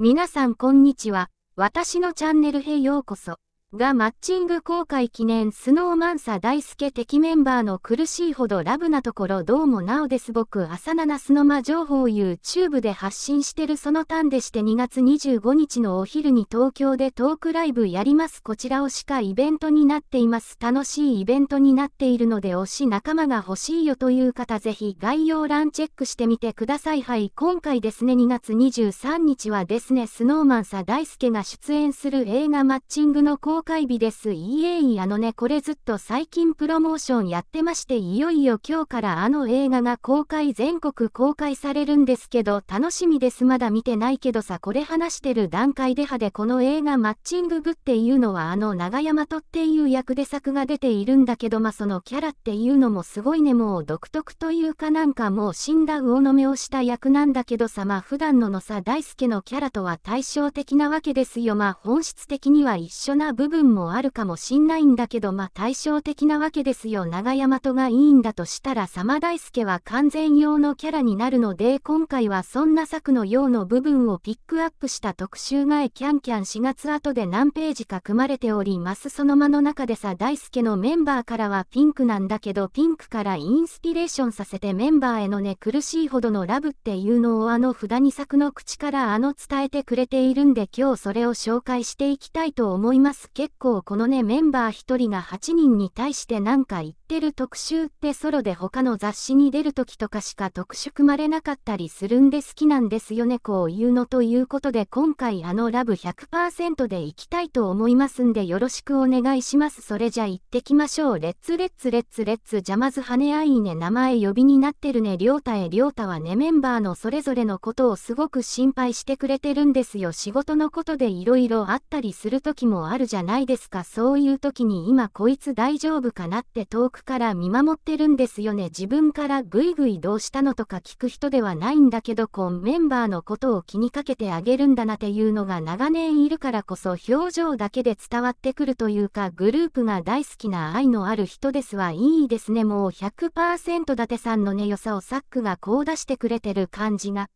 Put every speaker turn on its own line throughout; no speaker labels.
皆さんこんにちは。私のチャンネルへようこそ。がマッチング公開記念スノーマンサ大輔敵メンバーの苦しいほどラブなところどうもなおです。僕朝七スノマ情報 YouTube で発信してる。そのタンでして2月25日のお昼に東京でトークライブやります。こちらをしかイベントになっています。楽しいイベントになっているので推し仲間が欲しいよという方ぜひ概要欄チェックしてみてください。はい今回ですね2月23日はですねスノーマンサ大輔が出演する映画マッチングの公開日です。いえいあのね、これずっと最近プロモーションやってまして、いよいよ今日からあの映画が公開全国公開されるんですけど、楽しみです。まだ見てないけどさ、これ話してる段階で派でこの映画マッチング部っていうのはあの長山とっていう役で作が出ているんだけど、まあそのキャラっていうのもすごいね、もう独特というかなんかもう死んだ魚の目をした役なんだけどさ、まあ普段ののさ、大輔のキャラとは対照的なわけですよ。まあ本質的には一緒な部分もあるかもしんないんだけどまあ対照的なわけですよ長山とがいいんだとしたら様大輔は完全用のキャラになるので今回はそんな作の用の部分をピックアップした特集がえキャンキャン4月後で何ページか組まれております。その間の中でさ大輔のメンバーからはピンクなんだけどピンクからインスピレーションさせてメンバーへのね狂おしいほどのラブっていうのをあの札に作の口からあの伝えてくれているんで今日それを紹介していきたいと思います。結構このねメンバー1人が8人に対してなんか言ってる特集ってソロで他の雑誌に出る時とかしか特集組まれなかったりするんで好きなんですよね。こういうのということで今回あのラブ100%でいきたいと思いますんでよろしくお願いします。それじゃ行ってきましょう。 Let's let's let's let's じゃまず跳ね合いね名前呼びになってるねりょうたへりょうたはねメンバーのそれぞれのことをすごく心配してくれてるんですよ。仕事のことで色々あったりする時もあるじゃないですか。そういう時に今こいつ大丈夫かなって遠くから見守ってるんですよね。自分からぐいぐいどうしたのとか聞く人ではないんだけどこうメンバーのことを気にかけてあげるんだなっていうのが長年いるからこそ表情だけで伝わってくるというかグループが大好きな愛のある人ですはいいですね。もう100%伊達さんのね良さをサックがこう出してくれてる感じが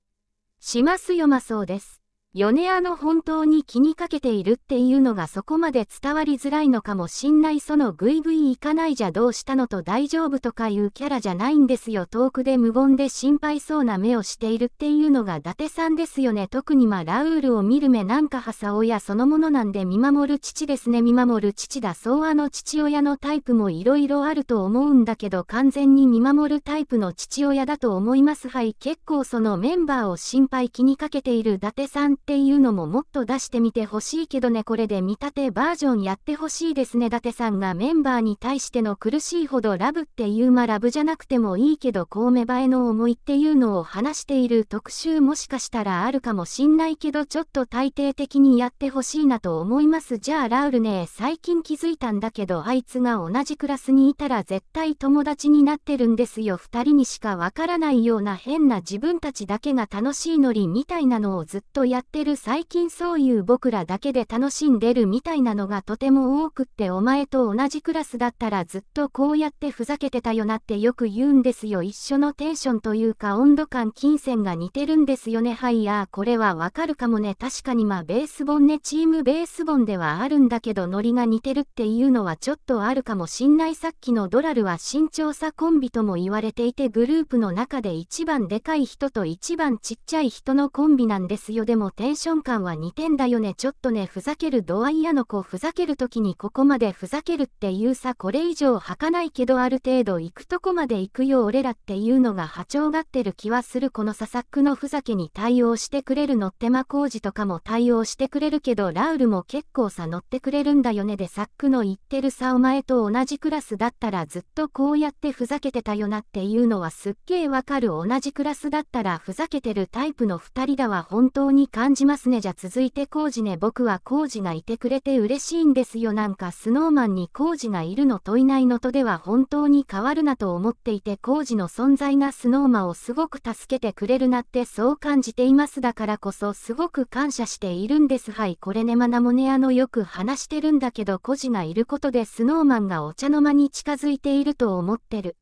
しますよ。まそうです。米屋の本当に気にかけているっていうのがそこまで伝わりづらいのかもしんないそのグイグイ行かないじゃどうしたのと大丈夫とかいうキャラじゃないんですよ遠くで無言で心配そうな目をしているっていうのが伊達さんですよね特にまあラウールを見る目なんか母親そのものなんで見守る父ですね見守る父だそうあの父親のタイプも色々あると思うんだけど完全に見守るタイプの父親だと思いますはい結構そのメンバーを心配気にかけている伊達さんっていうのももっと出してみてほしいけどねこれで見立てバージョンやってほしいですね。伊達さんがメンバーに対しての苦しいほどラブっていうまラブじゃなくてもいいけどコウメバエの思いっていうのを話している特集もしかしたらあるかもしんないけどちょっと大抵的にやってほしいなと思います。じゃあラウルね最近気づいたんだけどあいつが同じクラスにいたら絶対友達になってるんですよ。2人にしかわからないような変な自分たちだけが楽しいノリみたいなのをずっとやっててる最近そういう僕らだけで楽しんでるみたいなのがとても多くってお前と同じクラスだったらずっとこうやってふざけてたよなってよく言うんですよ。一緒のテンションというか温度感金銭が似てるんですよねはいやこれはわかるかもね確かにまあベース本ねチームベース本ではあるんだけどノリが似てるっていうのはちょっとあるかもしんないさっきのドラルは身長差コンビとも言われていてグループの中で一番でかい人と一番ちっちゃい人のコンビなんですよでもテテンション感は似てんだよねちょっとねふざける度合いやの子ふざける時にここまでふざけるっていうさこれ以上吐かないけどある程度行くとこまで行くよ俺らっていうのが波長がってる気はするこのササックのふざけに対応してくれるのってま工事とかも対応してくれるけどラウルも結構さ乗ってくれるんだよねでサックの言ってるさお前と同じクラスだったらずっとこうやってふざけてたよなっていうのはすっげえわかる同じクラスだったらふざけてるタイプの2人だわ本当に感じますね。じゃ続いてコージね。僕はコージがいてくれて嬉しいんですよ。なんかスノーマンにコージがいるのといないのとでは本当に変わるなと思っていてコージの存在がスノーマンをすごく助けてくれるなってそう感じています。だからこそすごく感謝しているんです。はいこれねまなもねあのよく話してるんだけどコジがいることでスノーマンがお茶の間に近づいていると思ってる。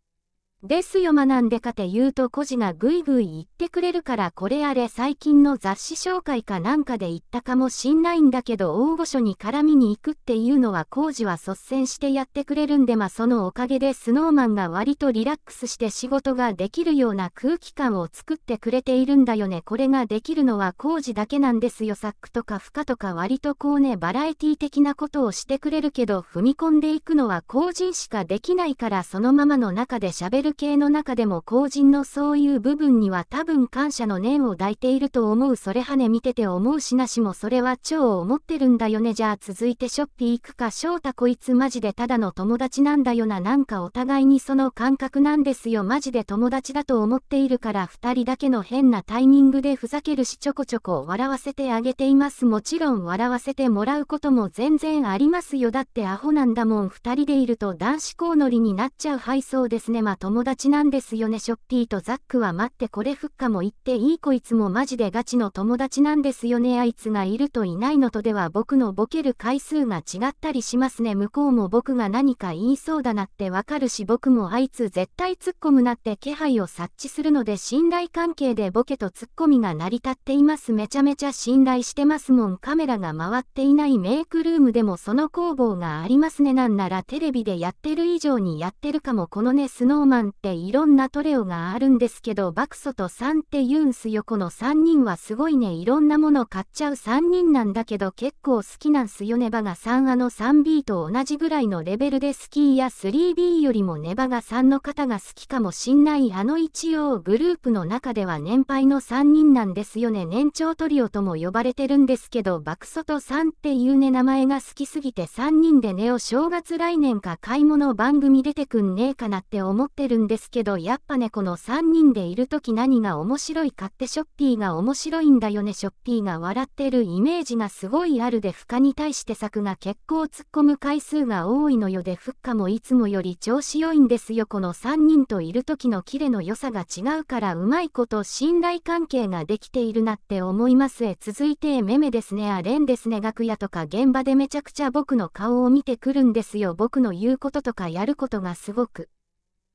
ですよ。まなんでかて言うと孤児がぐいぐい言ってくれるからこれあれ最近の雑誌紹介かなんかで言ったかもしんないんだけど大御所に絡みに行くっていうのは工事は率先してやってくれるんでまそのおかげでスノーマンが割とリラックスして仕事ができるような空気感を作ってくれているんだよねこれができるのは工事だけなんですよ。サックとか負荷とか割とこうねバラエティ的なことをしてくれるけど踏み込んでいくのは工人しかできないからそのままの中で喋る系の中でも後人のそういう部分には多分感謝の念を抱いていると思うそれはね見てて思うしなしもそれは超思ってるんだよねじゃあ続いてショッピー行くか翔太こいつマジでただの友達なんだよななんかお互いに。その感覚なんですよマジで友達だと思っているから二人だけの変なタイミングでふざけるしちょこちょこ笑わせてあげていますもちろん笑わせてもらうことも全然ありますよだってアホなんだもん二人でいると男子校乗りになっちゃうはいそうですねまあ友友達なんですよねショッピーと。ザックは待ってこれフッカも言っていいこいつもマジでガチの友達なんですよねあいつがいるといないのとでは僕のボケる回数が違ったりしますね。向こうも僕が何か言いそうだなってわかるし僕もあいつ絶対突っ込むなって気配を察知するので信頼関係でボケとツッコミが成り立っています。めちゃめちゃ信頼してますもん。カメラが回っていないメイクルームでもその工房がありますね。なんならテレビでやってる以上にやってるかも。このねスノーマンっていろんなトレオがあるんですけどバクソと3って言うんすよこの3人はすごいね。いろんなもの買っちゃう3人なんだけど結構好きなんすよ。ネバが3あの 3B と同じぐらいのレベルでスキーや 3B よりもネバが3の方が好きかもしんない。あの一応グループの中では年配の3人なんですよね。年長トリオとも呼ばれてるんですけどバクソと3っていうね名前が好きすぎて3人でネオ正月来年か買い物番組出てくんねえかなって思ってるんですけどやっぱねこの3人でいる時何が面白いかってショッピーが面白いんだよね。ショッピーが笑ってるイメージがすごいあるで負荷に対して作が結構突っ込む回数が多いのよでフッカもいつもより調子良いんですよ。この3人といる時のキレの良さが違うからうまいこと信頼関係ができているなって思います。え続いてメメですね。あレンですね。楽屋とか現場でめちゃくちゃ僕の顔を見てくるんですよ。僕の言うこととかやることがすごく。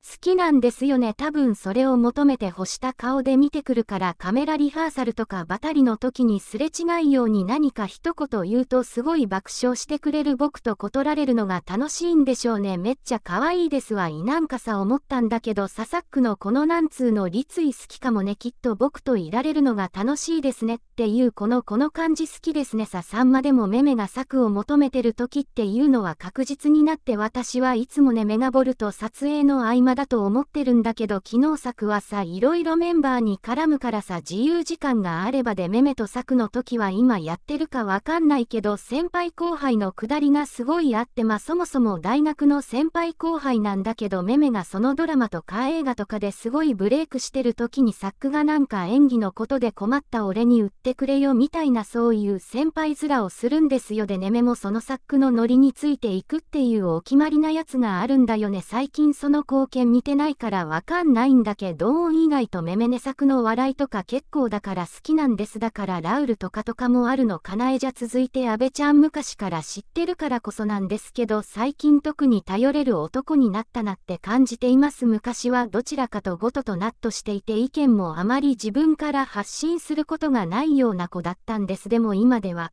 好きなんですよね。多分それを求めて干した顔で見てくるからカメラリハーサルとかバタリの時にすれ違いように何か一言言うとすごい爆笑してくれる僕と断られるのが楽しいんでしょうね。めっちゃ可愛いですわいなんかさ思ったんだけどササックのこのなんつうの立位好きかもね。きっと僕といられるのが楽しいですねっていうこのこの感じ好きですね。ささんまでもメメが策を求めてる時っていうのは確実になって私はいつもねメガボルト撮影の合間だと思ってるんだけど昨日作はさいろいろメンバーに絡むからさ自由時間があればでメメと作の時は今やってるかわかんないけど先輩後輩のくだりがすごいあってまあそもそも大学の先輩後輩なんだけどメメがそのドラマとか映画とかですごいブレイクしてる時に作がなんか演技のことで困った俺に売ってくれよみたいなそういう先輩面をするんですよ。でねメもその作のノリについていくっていうお決まりなやつがあるんだよね。最近その貢献見てないからわかんないんだけど音以外とメメネ作の笑いとか結構だから好きなんですだからラウルとかとかもあるのかな。えじゃ続いて阿部ちゃん昔から知ってるからこそなんですけど最近特に頼れる男になったなって感じています昔はどちらかとごととナッとしていて意見もあまり自分から発信することがないような子だったんです。でも今では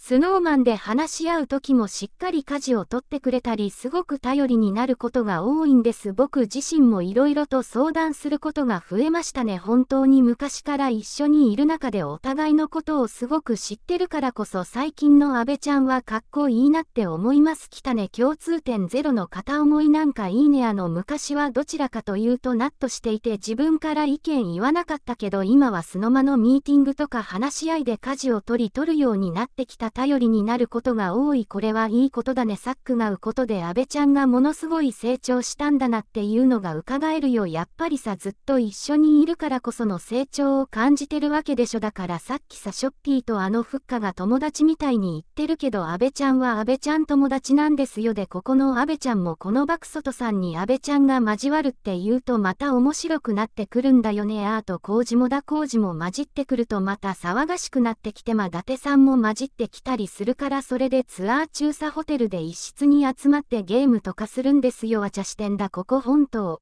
スノーマンで話し合う時もしっかり舵を取ってくれたりすごく頼りになることが多いんです。僕自身も色々と相談することが増えましたね。本当に昔から一緒にいる中でお互いのことをすごく知ってるからこそ最近の阿部ちゃんはかっこいいなって思います。来たね。共通点ゼロの片思いなんかいいね。あの昔はどちらかというとナッとしていて自分から意見言わなかったけど今はスノマのミーティングとか話し合いで舵を取り取るようになってきた。頼りになることが多いこれはいいことだねサックがうことで安倍ちゃんがものすごい成長したんだなっていうのが伺えるよやっぱりさずっと一緒にいるからこその成長を感じてるわけでしょだからさっきさショッピーとあのフッカが友達みたいに言ってるけど安倍ちゃんは安倍ちゃん友達なんですよでここの安倍ちゃんもこのバクソトさんに安倍ちゃんが交わるって言うとまた面白くなってくるんだよね。アート工事もだ工事も混じってくるとまた騒がしくなってきてま伊達さんも混じってきたりするからそれでツアー中さホテルで一室に集まってゲームとかするんですよ。わ茶してんだ。ここ本当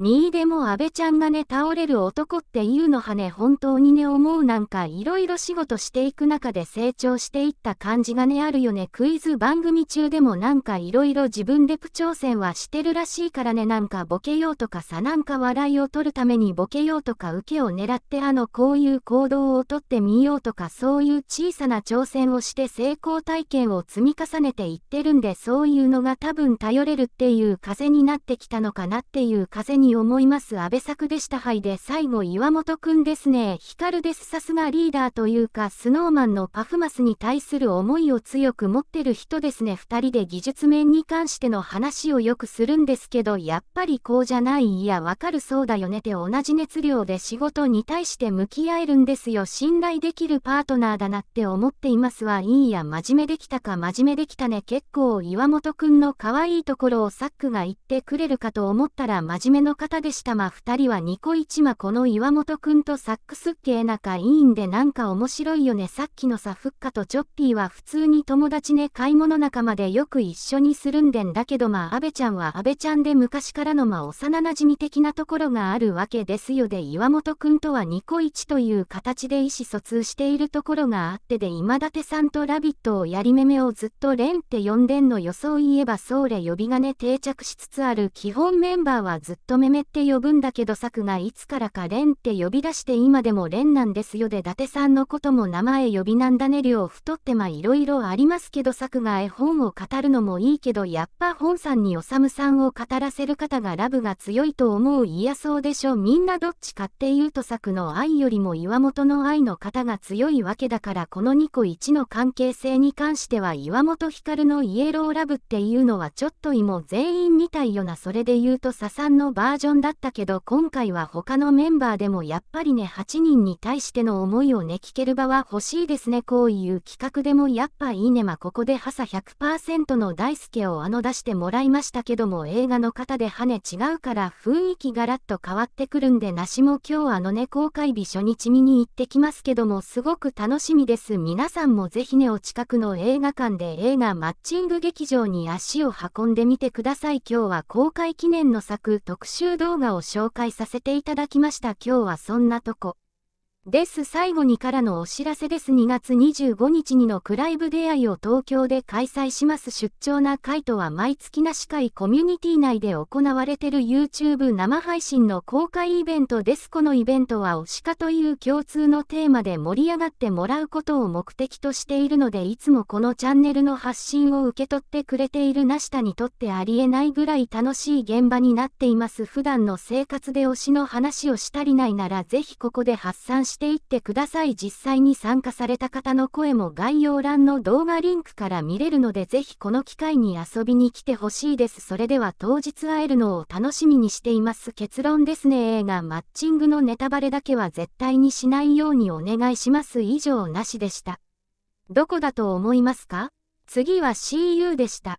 2位でも安倍ちゃんがね倒れる男っていうのはね本当にね思うなんかいろいろ仕事していく中で成長していった感じがねあるよね。クイズ番組中でもなんかいろいろ自分でプ挑戦はしてるらしいからねなんかボケようとかさなんか笑いを取るためにボケようとか受けを狙ってあのこういう行動をとってみようとかそういう小さな挑戦をして成功体験を積み重ねていってるんでそういうのが多分頼れるっていう風になってきたのかなっていう風にに思います安倍作でしたはいで最後岩本くんですね。光です。さすがリーダーというかスノーマンのパフマスに対する思いを強く持ってる人ですね。2人で技術面に関しての話をよくするんですけどやっぱりこうじゃない。いやわかるそうだよね。って同じ熱量で仕事に対して向き合えるんですよ。信頼できるパートナーだなって思っていますわ。いいや真面目できたか真面目できたね。結構岩本くんの可愛いところをサックが言ってくれるかと思ったら真面目の方でした。ま二人はニコイチマこの岩本くんとサックスっけ仲いいんでなんか面白いよね。さっきのさフッカとチョッピーは普通に友達ね買い物仲間でよく一緒にするんでんだけど。まあ安倍ちゃんは安倍ちゃんで昔からのまあ幼馴染的なところがあるわけですよ。で岩本くんとはニコイチという形で意思疎通しているところがあって。で今立さんとラビットをやりめめをずっとレンって呼んでんの予想言えばそうれ呼び金定着しつつある。基本メンバーはずっとめめって呼ぶんだけど作がいつからかレンって呼び出して今でもレンなんですよで伊達さんのことも名前呼びなんだね量太ってまいろいろありますけど作が絵本を語るのもいいけどやっぱ本さんにおさむさんを語らせる方がラブが強いと思ういやそうでしょみんなどっちかっていうと作の愛よりも岩本の愛の方が強いわけだからこの2個1の関係性に関しては岩本光のイエローラブっていうのはちょっと芋全員みたいよなそれで言うとサさんのバージョンだったけど今回は他のメンバーでもやっぱりね8人に対しての思いをね聞ける場は欲しいですね。こういう企画でもやっぱいいね。まここでハサ100%の大輔をあの出してもらいましたけども映画の方で羽違うから雰囲気ガラッと変わってくるんでなしも今日あのね公開日初日見に行ってきますけどもすごく楽しみです。皆さんもぜひねお近くの映画館で映画マッチング劇場に足を運んでみてください。今日は公開記念の作特集動画を紹介させていただきました今日はそんなとこ。です。最後にからのお知らせです。2月25日にのクライブ出会いを東京で開催します。出張な会とは毎月なし会コミュニティ内で行われてる。YouTube 生配信の公開イベントですこのイベントは推しかという共通のテーマで盛り上がってもらうことを目的としているのでいつもこのチャンネルの発信を受け取ってくれている。なしたにとってありえないぐらい楽しい現場になっています。普段の生活で推しの話をしたりないならぜひここで発散してしていってください。実際に参加された方の声も概要欄の動画リンクから見れるのでぜひこの機会に遊びに来てほしいです。それでは当日会えるのを楽しみにしています。結論ですね。映画マッチングのネタバレだけは絶対にしないようにお願いします。以上なしでした。どこだと思いますか？次は CU でした。